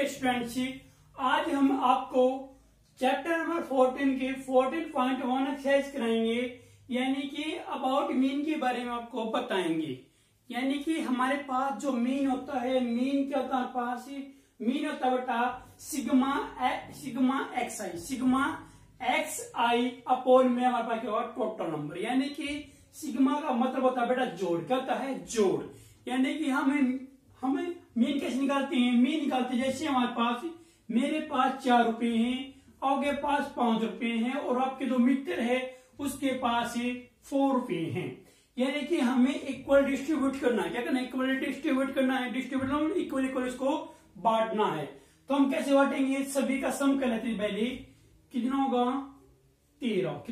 Dear students आज हम आपको चैप्टर नंबर 14 के 14.1 एक्सरसाइज कराएँगे, यानी कि अबाउट मीन के बारे में आपको बताएँगे। यानी कि हमारे पास जो मीन होता है मीन क्या होता है पास मीन होता है बेटा sigma sigma X I sigma X I upon N हमारे पास क्या होगा? टोटल नंबर यानी कि सिग्मा का मतलब होता है बेटा जोड़, क्या होता है? जोड़। यानी कि हमें हमें मीन कैसे निकालते हैं? मीन निकालते जैसे हमारे पास मेरे पास चार रुपए हैं, आपके पास पाँच रुपए हैं और आपके जो मित्र है, उसके पास फोर रुपए हैं। यानी कि हमें इक्वल डिस्ट्रीब्यूट करना है। क्या करना है? इक्वल डिस्ट्रीब्यूट करना है। डिस्ट्रीब्यूट इक्वल इक्वल इसको बांटना है। तो हम कैसे बांटेंगे? सभी का सम कर लेते हैं पहले। कितना होगा? तेरह।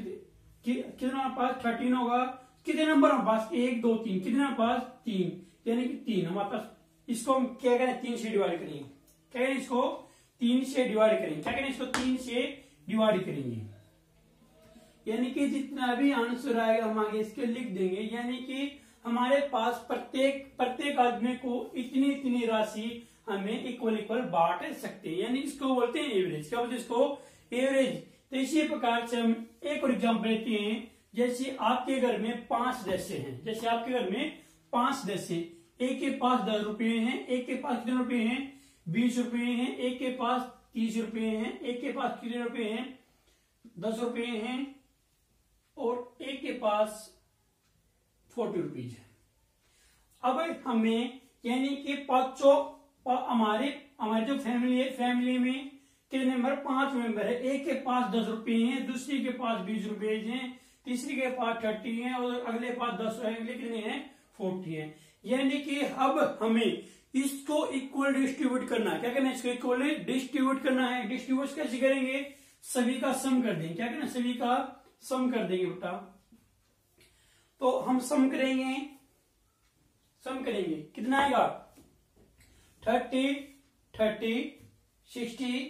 कितना हमारे पास? थर्टीन होगा। कितने नंबर हमारे पास? एक, दो, तीन। कितने पास? तीन। यानी कि तीन। हमारे पास इसको हम क्या करें? तीन से डिवाइड करेंगे। क्या करें इसको? तीन से डिवाइड करेंगे। क्या करें इसको? तीन से डिवाइड करेंगे। यानी कि जितना भी आंसर आएगा हम आगे इसके लिख देंगे। यानी कि हमारे पास प्रत्येक प्रत्येक आदमी को इतनी इतनी राशि हमें इक्वल इक्वल बांट सकते हैं। यानी इसको बोलते हैं एवरेज क्या बोलते हैं इसको? एवरेज तो इसी प्रकार से हम एक और एग्ज़ाम्पल लेते हैं। जैसे आपके घर में पाँच सदस्य हैं। जैसे आपके घर में पाँच सदस्य एक के पास दस रुपए हैं, एक के पास कितने रुपए हैं? बीस रुपए हैं, एक के पास तीस रुपए हैं, एक के पास कितने रुपए हैं? दस रुपए हैं और एक के पास फोर्टी रुपीज़ है। अब हमें यानी कि पाँचों हमारे हमारे जो फैमिली है, फैमिली में कितने मेंबर पाँच मेंबर है। एक के पास दस रुपए हैं, दूसरी के पास बीस रुपए हैं, तीसरी के पास थर्टी है और अगले पास दस अगले कितने हैं? फोर्टी है। यानी कि अब हमें इसको इक्वल डिस्ट्रीब्यूट करना है। क्या करना इसको इक्वल डिस्ट्रीब्यूट करना है? डिस्ट्रीब्यूट कैसे करेंगे? सभी का सम कर देंगे। क्या करना सभी का सम कर देंगे बेटा। तो हम सम करेंगे। सम करेंगे। कितना आएगा? Thirty thirty sixty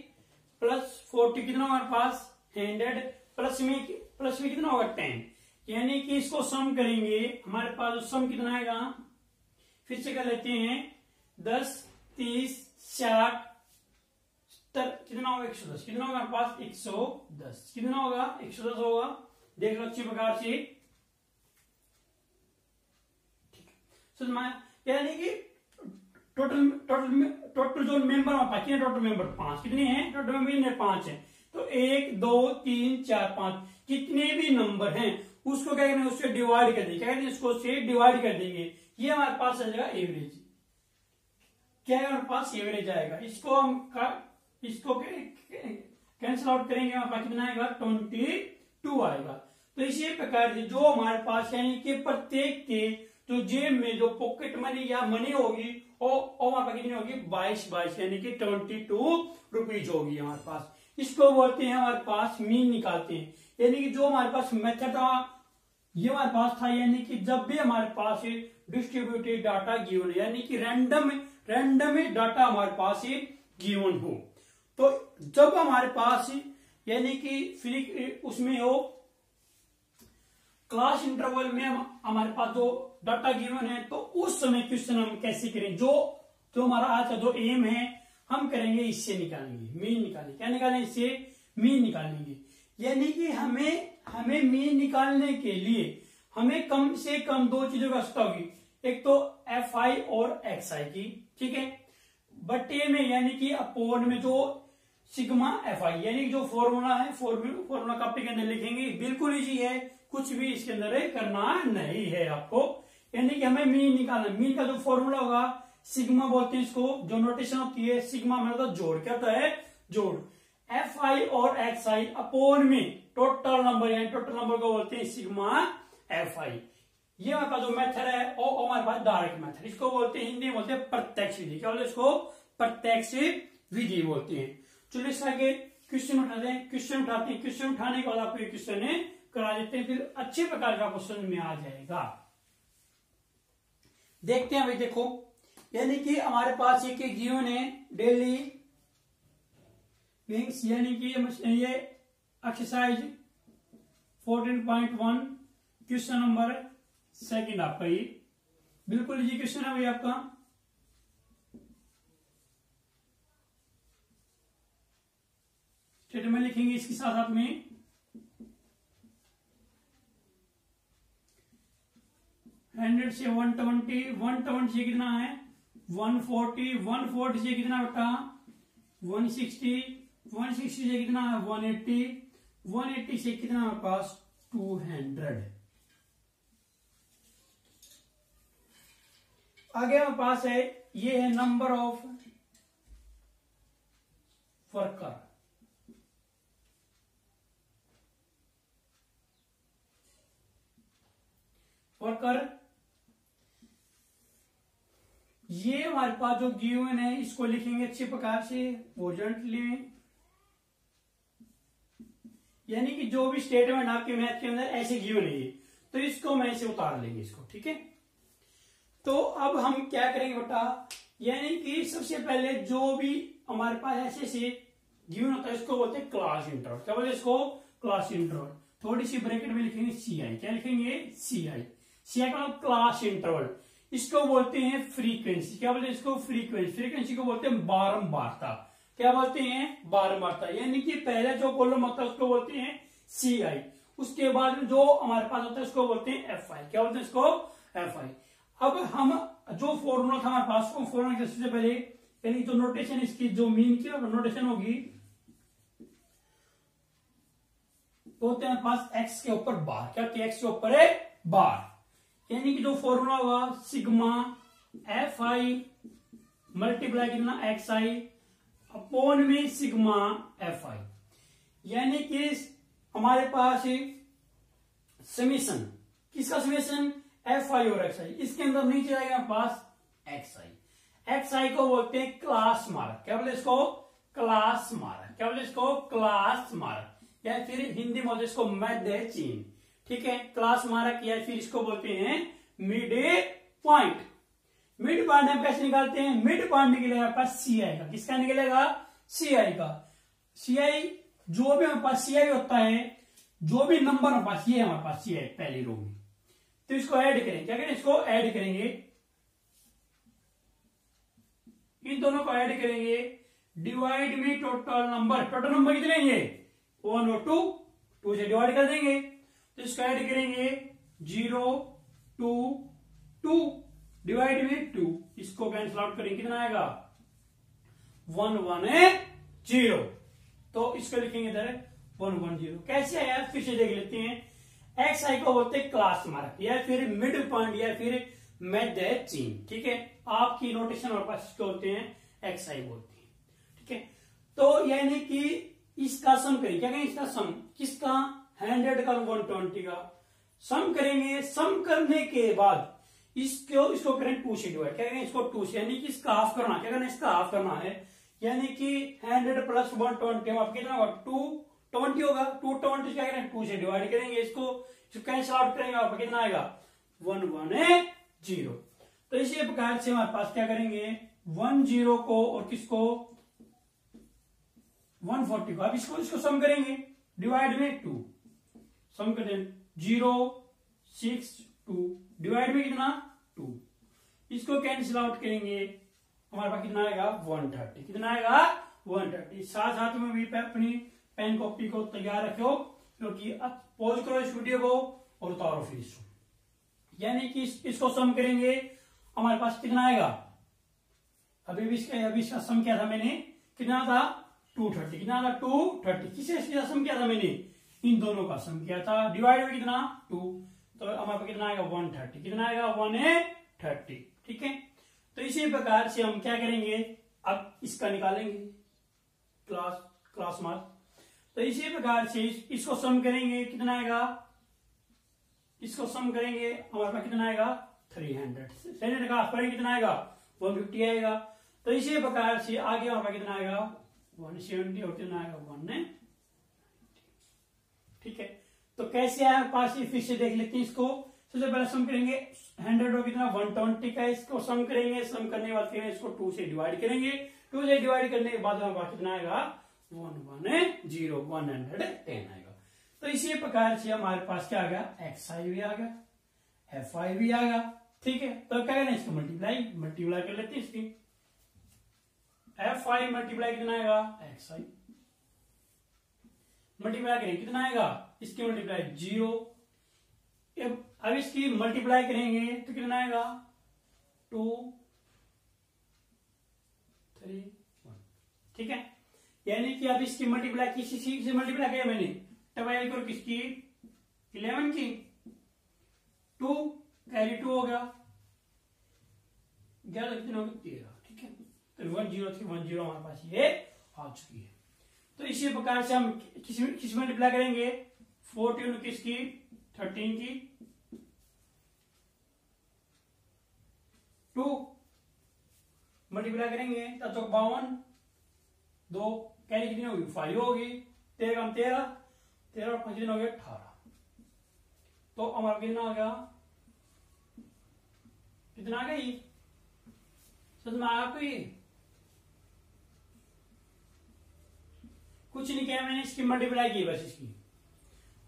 plus forty कितना हमारे पास? हंड्रेड प्लस में प्लस में कितना होगा? टेन यानी कि इसको सम करेंगे। हमारे पास सम कितना आएगा? फिर से कर लेते हैं। दस, तीस, साठ कितना होगा? एक सौ दस। कितना होगा पास? एक सौ दस। कितना होगा? एक सौ दस होगा। देख लो अच्छी प्रकार से। ठीक है। यानी कि टोटल टोटल टोटल जो मेंबर हमारे कितने टोटल मेंबर? पाँच। कितने हैं? टोटल मेंबर पाँच है। तो एक, दो, तीन, चार, पाँच। कितने भी नंबर हैं, उसको क्या करेंगे? उससे डिवाइड कर देंगे। क्या करेंगे? उसको से डिवाइड कर देंगे। ये हमारे पास आ जाएगा एवरेज क्या हमारे पास एवरेज आएगा? इसको हम का, इसको कैंसिल आउट करेंगे हमारे पास कितना आएगा? ट्वेंटी टू आएगा। तो इसी प्रकार से जो हमारे पास यानी कि प्रत्येक के जो जेब में जो पॉकेट मनी या मनी होगी वो हमारे पास कितनी होगी? बाईस बाईस यानी कि ट्वेंटी टू रुपीज़ होगी हमारे पास। इसको बोलते हैं हमारे पास मीन निकालते हैं। यानी कि जो हमारे पास मेथड था ये हमारे पास था यानी कि जब भी हमारे पास डिस्ट्रीब्यूटेड डाटा गिवन यानी कि रैंडम रैंडम डाटा हमारे पास ये गिवन हो। तो जब हमारे पास, यानी कि फिर उसमें हो क्लास इंटरवल में हमारे पास जो डाटा गिवन है तो उस समय क्वेश्चन हम कैसे करें? जो जो हमारा आज का जो एम है, हम करेंगे, इससे निकालेंगे मीन निकालेंगे। क्या निकालेंगे इससे मीन निकालेंगे। यानी कि हमें हमें मीन निकालने के लिए, हमें कम से कम दो चीज़ों की आवश्यकता होगी। एक तो एफ़ आई और एक्स आई की, ठीक है? बटे में यानी कि अपोन में जो सिग्मा एफ़ आई यानी जो फॉर्मूला है फॉर्मूला कॉपी के अंदर लिखेंगे, बिल्कुल इजी है। कुछ भी इसके अंदर करना नहीं है आपको। यानी कि हमें मीन निकालना मीन का जो फॉर्मूला होगा सिग्मा बोलते हैं इसको, जो नोटेशन होती है सिग्मा मतलब जोड़ क्या होता है, जोड़। एफ़ आई और X I upon N total number यानी टोटल नंबर को बोलते हैं सिग्मा एफ़ आई ये हमारे जो मेथड है वो हमारे पास डायरेक्ट मेथड। इसको बोलते हैं हिंदी, बोलते हैं प्रत्यक्ष विधि। क्या बोलते इसको? प्रत्यक्ष विधि बोलते हैं। चलिए आगे क्वेश्चन उठाते हैं। क्वेश्चन उठाते हैं। क्वेश्चन उठाने के बाद आपको ये क्वेश्चन करा देते हैं। फिर अच्छे प्रकार का क्वेश्चन में आ जाएगा। देखते हैं भाई देखो। यानी कि हमारे पास एक जीवन है, डेली विंग्स यानी कि ये एक्सरसाइज 14.1 क्वेश्चन नंबर सेकंड आपका ये। बिल्कुल इजी क्वेश्चन है भाई आपका। स्टेटमेंट लिखेंगे इसके साथ साथ में। हंड्रेड से वन ट्वेंटी वन ट्वेंटी से कितना है? वन फोर्टी वन फोर्टी से कितना बेटा वन सिक्सटी वन सिक्सटी से कितना? है वन एट्टी वन एट्टी से कितना पास? टू हंड्रेड आगे हमारे पास है, ये है नंबर ऑफ़ वर्कर वर्कर ये हमारे पास जो गिवन है, इसको लिखेंगे अच्छे प्रकार से ओरिजेंटली यानी कि जो भी स्टेटमेंट आपके मैथ के अंदर ऐसे गिवन है तो इसको मैं इसे उतार लेंगे इसको, ठीक है? तो अब हम क्या करेंगे बेटा यानी कि सबसे पहले जो भी हमारे पास ऐसे से गिवन होता है, इसको बोलते हैं क्लास इंटरवल क्या बोलते इसको? क्लास इंटरवल थोड़ी सी ब्रैकेट में लिखेंगे सी आई क्या लिखेंगे? सी आई सी आई का क्लास इंटरवल इसको बोलते हैं फ्रीक्वेंसी क्या बोलते हैं इसको? फ्रीक्वेंसी फ्रीक्वेंसी को बोलते हैं बारंबारता। क्या बोलते हैं? बारंबारता। यानी कि पहले जो कॉलम होता है उसको बोलते हैं सी आई उसके बाद जो हमारे पास होता है, उसको बोलते हैं एफ़ आई क्या बोलते हैं इसको? एफ़ आई अब हम जो फॉर्मूला था, हमारे पास वो फॉर्मूला सबसे पहले, यानी जो नोटेशन इसकी जो मीन की नोटेशन होगी तो होते हैं पास एक्स के ऊपर बार क्या एक्स के ऊपर है बार यानी कि जो फॉर्मूला हुआ सिग्मा एफ़ आई मल्टीप्लाई कितना? X I upon N sigma F I यानी कि हमारे पास समीशन किसका समीशन एफ़ आई और एक्स आई इसके अंदर नीचे आएगा पास एक्स आई एक्स आई को बोलते हैं क्लास मार्क। क्या बोले इसको? Class mark. क्या बोले इसको? Class mark. या फिर हिंदी में इसको मध्य चीन। ठीक है? क्लास मार्क या फिर इसको बोलते हैं मिड पॉइंट मिड पॉइंट हम कैसे निकालते हैं? मिड पॉइंट निकलेगा पास सी आई का। किसका निकलेगा? सी आई का। सी आई जो भी हमारे पास सी आई होता है, जो भी नंबर हमारे पास, ये हमारे पास सी आई पहली रो में। तो इसको ऐड करेंगे क्या करें? इसको ऐड करेंगे। इन दोनों को ऐड करेंगे। डिवाइड में टोटल नंबर टोटल नंबर कितने ये वन और टू टू से डिवाइड कर देंगे। तो इसको ऐड करेंगे। ज़ीरो टू टू डिवाइड में टू इसको कैंसिल आउट करेंगे कितना आएगा? वन वन है। ज़ीरो तो इसको लिखेंगे इधर। वन वन ज़ीरो कैसे आया? फिर से देख लेते हैं। एक्स आई को बोलते हैं क्लास मार्क या फिर मिड पॉइंट या फिर मध्य चीन ठीक है? आपकी नोटेशन और पास होते हैं? एक्स आई बोलते हैं, ठीक है? तो यानी कि इसका सम करेंगे क्या कहेंगे इसका सम किसका? हंड्रेड का वन ट्वेंटी का। सम करेंगे। सम करने के बाद इसको इसको करें टू से डिवाइड क्या करेंगे इसको टू से यानी कि इसका हाफ़ करना। क्या करना? इसका हाफ़ करना है। यानी कि hundred plus one twenty two twenty होगा टू ट्वेंटी क्या करेंगे टू से डिवाइड करेंगे इसको कैंसिल आउट करेंगे आपको कितना आएगा? वन वन है ज़ीरो तो इसी प्रकार से हमारे पास क्या करेंगे? वन ज़ीरो को और किसको? वन फोर्टी को। अब इसको इसको सम करेंगे। डिवाइड में टू सम करें ज़ीरो सिक्स टू डिवाइड में कितना? टू इसको कैंसिल आउट करेंगे। हमारे पास कितना आएगा? वन थर्टी कितना आएगा? वन थर्टी साथ साथ में भी अपनी पेन कॉपी को तैयार रखो क्योंकि अब पॉज करो इस वीडियो को और उतारो फिर इसको। यानी कि इस, इसको सम करेंगे। हमारे पास कितना आएगा? अभी भी इसका अभी इसका सम क्या था मैंने। कितना था? टू थर्टी कितना था? टू थर्टी किसे सम किया था मैंने? इन दोनों का सम किया था। डिवाइड में कितना? टू तो हमारे पास कितना आएगा? वन थर्टी कितना आएगा? वन ए थर्टी ठीक है? तो इसी प्रकार से हम क्या करेंगे? अब इसका निकालेंगे। क्लास क्लास मार्क तो इसी प्रकार से इसको सम करेंगे, कितना आएगा? इसको सम करेंगे हमारे पास कितना आएगा? थ्री हंड्रेड थ्री हंड्रेड का कितना आएगा? वन फिफ्टी आएगा। तो इसी प्रकार से आगे हमारे पास कितना आएगा? वन सेवेंटी और कितना आएगा? वन ठीक है? तो कैसे आया? पास फिर से देख लेते हैं इसको। सबसे पहले सम करेंगे हंड्रेड और कितना? वन ट्वेंटी का इसको सम करेंगे। सम करने बाद इसको टू से डिवाइड करेंगे। टू से डिवाइड करने के बाद हमारे पास कितना आएगा? One one zero one hundred ten आएगा तो इसी प्रकार से हमारे पास क्या आ गया? एक्स आई भी आ गया एफ़ आई भी आ गया, ठीक है? तो क्या करना इसको मल्टीप्लाई मल्टीप्लाई कर लेते हैं इसकी। एफ़ आई मल्टीप्लाई कितना आएगा? एक्स आई मल्टीप्लाई करेंगे कितना आएगा? इसकी मल्टीप्लाई ज़ीरो अब इसकी मल्टीप्लाई करेंगे तो कितना आएगा? टू थ्री वन ठीक है? यानी कि अब इसकी मल्टीप्लाई किसी चीज़ से मल्टीप्लाई किया मैंने ट्वेल्व करो किसकी? इलेवन की। टू कैरी टू हो गया। ग्यारह तेरह, ठीक है? तो one zero three one zero हमारे पास ये आ चुकी है। तो इसी प्रकार से हम किस किस मल्टीप्लाई करेंगे फोर्टीन किसकी? थर्टीन की। टू मल्टीप्लाई करेंगे तो बावन, दो कैरी कितनी होगी फाइव होगी, तेरह कम तेरह तेरह और पच्चीस हो गया अठारह। तो हमारा कितना आ गया? कितना आ गई? समझ में आया आपको कुछ नहीं किया मैंने, इसकी मल्टीप्लाई की बस इसकी।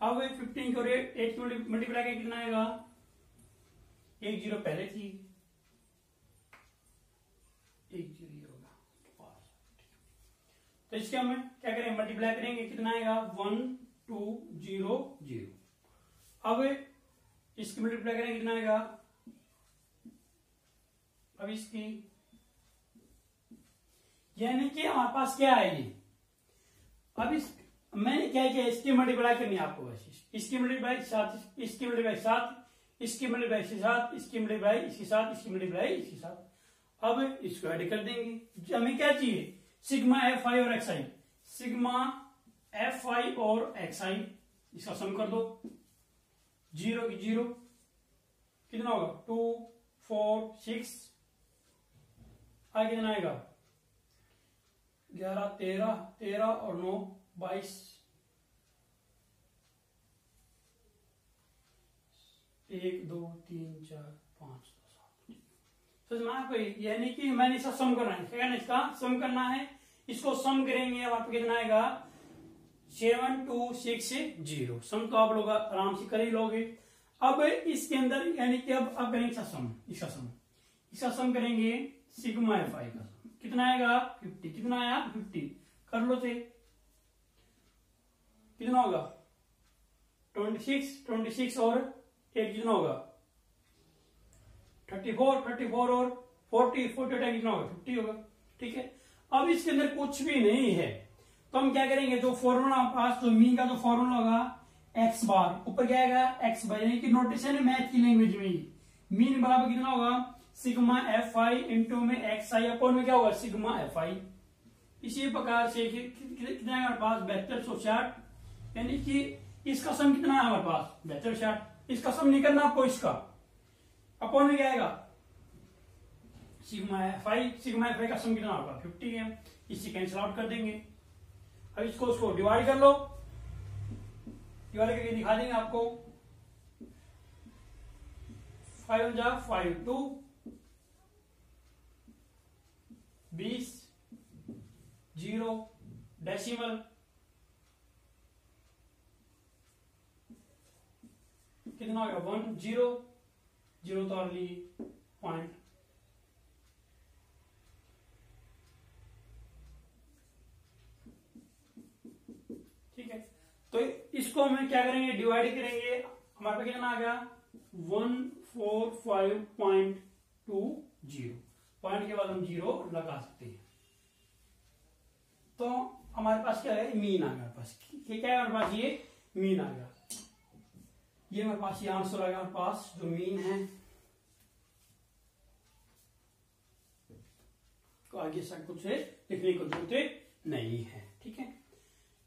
अब फिफ्टीन को एट की मल्टीप्लाई किया कितना आएगा? एक ज़ीरो पहले थी एक ज़ीरो होगा तो इसके हम क्या करें मल्टीप्लाई करेंगे। कितना आएगा? वन टू ज़ीरो ज़ीरो अब इसकी मल्टीप्लाई करेंगे कितना आएगा? अब इसकी यानी कि हमारे पास क्या आएगी अब इस मैंने क्या किया? इसकी मल्टीप्लाई करनी है आपको बस। इसकी मल्टीप्लाई साथ इसकी मल्टीप्लाई साथ इसकी मल्टीप्लाई इसके साथ इसकी मल्टीप्लाई इसके साथ इसकी मल्टीप्लाई इसके साथ अब इसको ऐड कर देंगे। हमें क्या चाहिए? सिग्मा एफ़ आई और X I. Sigma F I और एक्स आई, इसका सम कर दो। ज़ीरो की ज़ीरो, कितना होगा? To, four, six. आई कितना आएगा? ग्यारह, तेरह तेरह और नौ, बाईस। एक, दो, तीन, चार, पाँच। समझ में आपको यानी कि मैंने इसका सम करना है। क्या इसका सम करना है? इसको सम करेंगे, अब आपको कितना आएगा? Seven, two, six, zero. Sum तो आप लोग आराम से कर ही लोगे। अब इसके अंदर, यानी कि अब अब करेंगे इसका सम इसका सम। इसका सम करेंगे सिग्मा एफ़ आई का कितना आएगा? फिफ्टी। कितना आया? फिफ्टी। कर लो थे कितना होगा? ट्वेंटी सिक्स ट्वेंटी सिक्स और एक कितना होगा? थर्टी फोर थर्टी फोर और फोर्टी फोर्टी टाइम कितना होगा, फिफ्टी होगा, ठीक है? अब इसके अंदर कुछ भी नहीं है। तो हम क्या करेंगे? जो फॉर्मूला पास जो मीन का जो फॉर्मूला होगा एक्स बार ऊपर क्या आएगा? एक्स बार यानी कि नोटेशन है मैथ की लैंग्वेज में मीन बराबर कितना होगा? सिग्मा एफ़ आई इंटू में एक्स आई अपॉन में क्या होगा? सिग्मा एफ़ आई इसी प्रकार से कितना है हमारे पास? बेहतर सौ यानी कि इसका सम कितना है हमारे पास? बेहतर साठ इसका सम नहीं करना आपको इसका। अपॉन में क्या आएगा sigma F I, sigma F I का सम कितना होगा? फिफ्टी है इससे कैंसिल आउट कर देंगे। अब इसको, उसको डिवाइड कर लो। डिवाइड करके दिखा देंगे आपको। फाइव जा फाइव टू बीस, ज़ीरो डेसिमल कितना होगा वन ज़ीरो ज़ीरो तो और ली पॉइंट। ठीक है? तो इसको हम क्या करेंगे? डिवाइड करेंगे। हमारे पास कितना आ गया? One four five point two zero point के बाद हम ज़ीरो लगा सकते हैं। तो हमारे पास क्या है? मीन आ गया पास। क्या है हमारे पास ये? मीन आ गया। ये हमारे पास ये आंसर आ गया हमारे पास, जो मीन है। तो आगे सब कुछ लिखने को ज़रूरत नहीं है, ठीक है?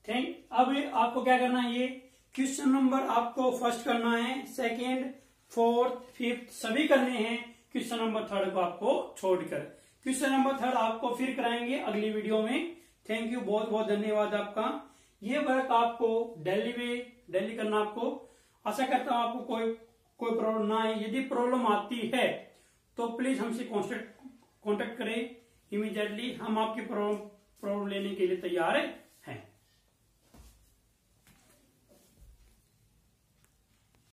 थैंक अब आपको क्या करना है, ये क्वेश्चन नंबर आपको फ़र्स्ट करना है सेकेंड फोर्थ फिफ्थ सभी करने हैं। क्वेश्चन नंबर थर्ड को आपको छोड़कर क्वेश्चन नंबर थर्ड आपको फिर कराएँगे अगली वीडियो में। थैंक यू बहुत बहुत धन्यवाद आपका। ये वर्क आपको डेली में डेली करना आपको। आशा करता हूँ आपको कोई कोई प्रॉब्लम ना आए। यदि प्रॉब्लम आती है तो प्लीज़ हमसे कॉन्टेक्ट करें इमीडिएटली हम आपकी प्रॉब्लम प्रॉब्लम लेने के लिए तैयार है।